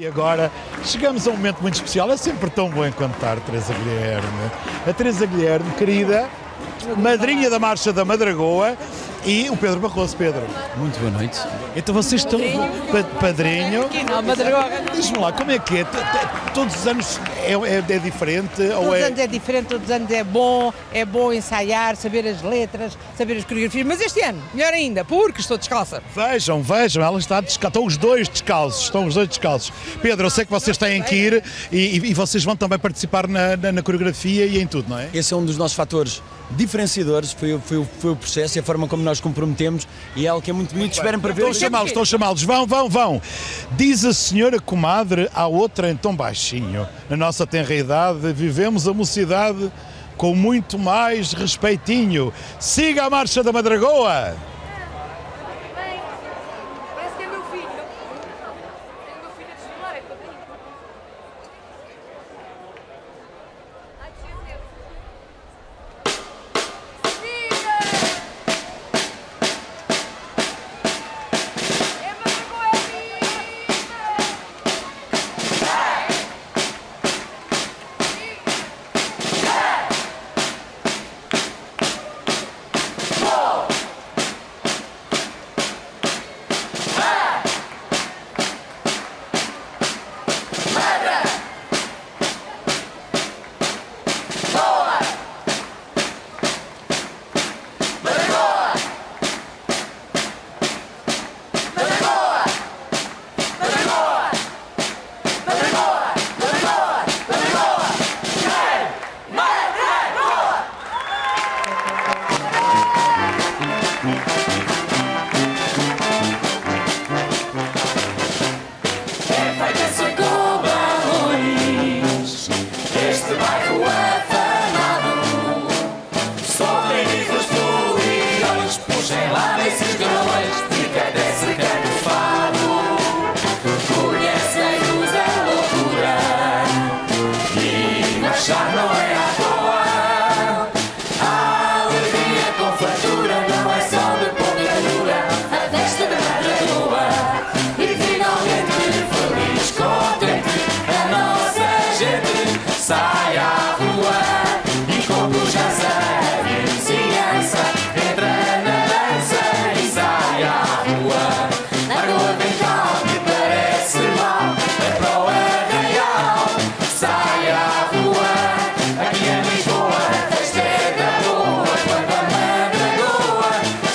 E agora chegamos a um momento muito especial. É sempre tão bom encontrar Teresa Guilherme. A Teresa Guilherme, querida, madrinha da Marcha da Madragoa e o Pedro Barroso. Pedro, Muito boa noite. então vocês estão. Pa- Padrinho. Diz-me lá, como é que é? Todos os anos é, é- é diferente? Todos ou os é... anos é diferente, todos os anos é bom, é bom ensaiar, saber as letras, saber as coreografias. Mas este ano, melhor ainda, porque estou descalça. Vejam, vejam, ela está descalça. Estão os dois descalços, estão os dois descalços. Pedro, eu sei que vocês têm que ir e, e- e vocês vão também participar na, na- na coreografia e em tudo, não é? Esse é um dos nossos fatores diferenciadores, foi, foi, foi o processo e a forma como nós comprometemos e é algo que é muito bonito. Esperem para ver. Estou a chamá-los, estou a chamá-los. Vão, vão, vão. Diz a senhora comadre à outra em tom baixinho. Na nossa tenra idade, vivemos a mocidade com muito mais respeitinho. Siga a marcha da Madragoa.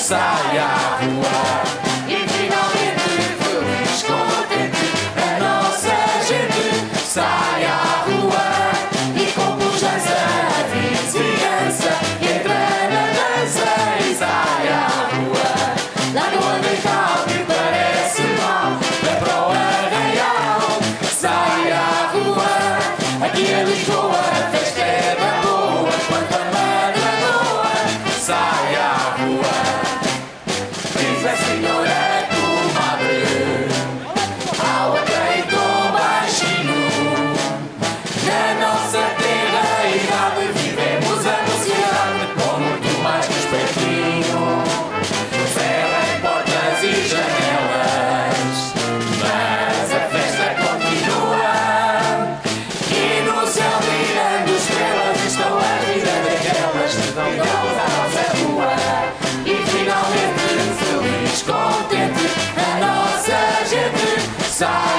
Madragoa sai contente, a nossa gente sabe.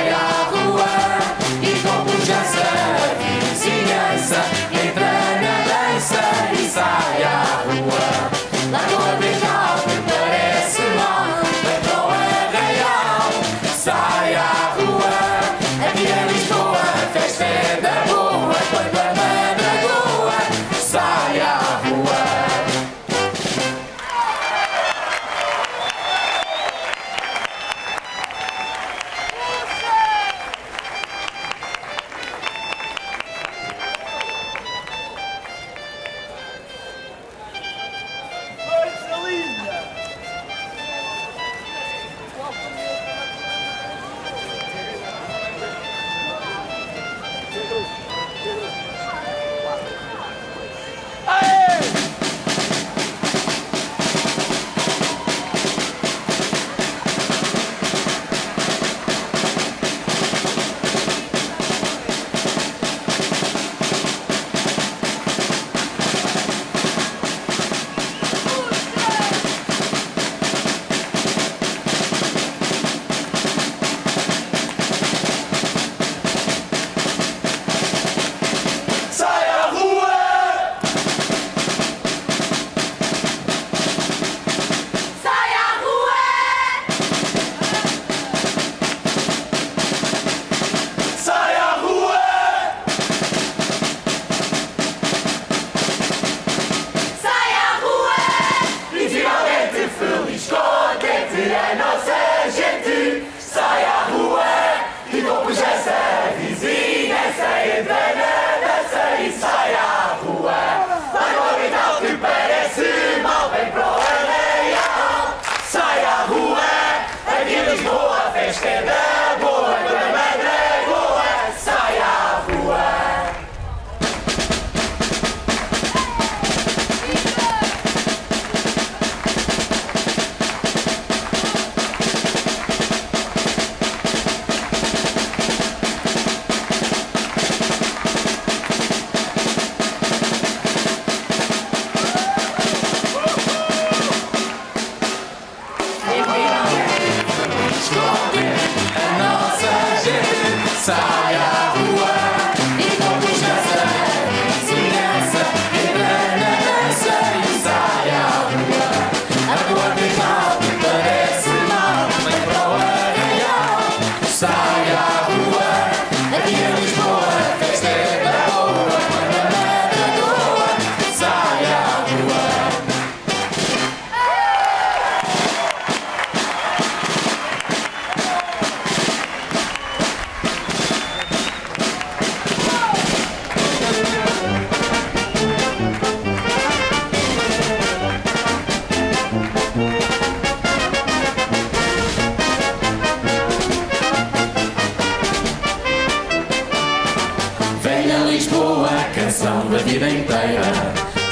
Vida inteira.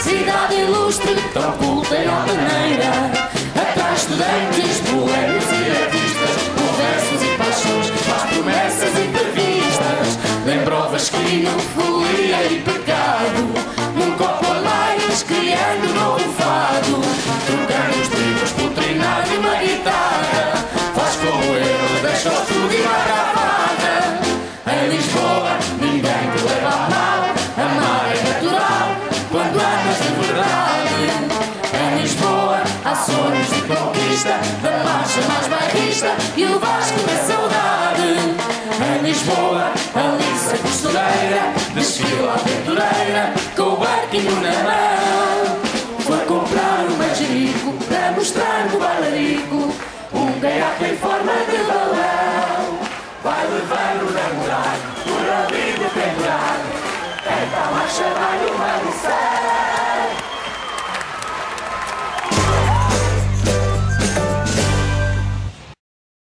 Cidade ilustre, tão culta e altaneira. Marcha mais bairrista e o Vasco da saudade. Em Lisboa, a Lisa costureira desfila aventureira com o barquinho na mão. Foi comprar um manjerico para mostrar no bailarico um gaiato em forma de balão. Vai levar o namorado por de pendurado. É para marcha vai o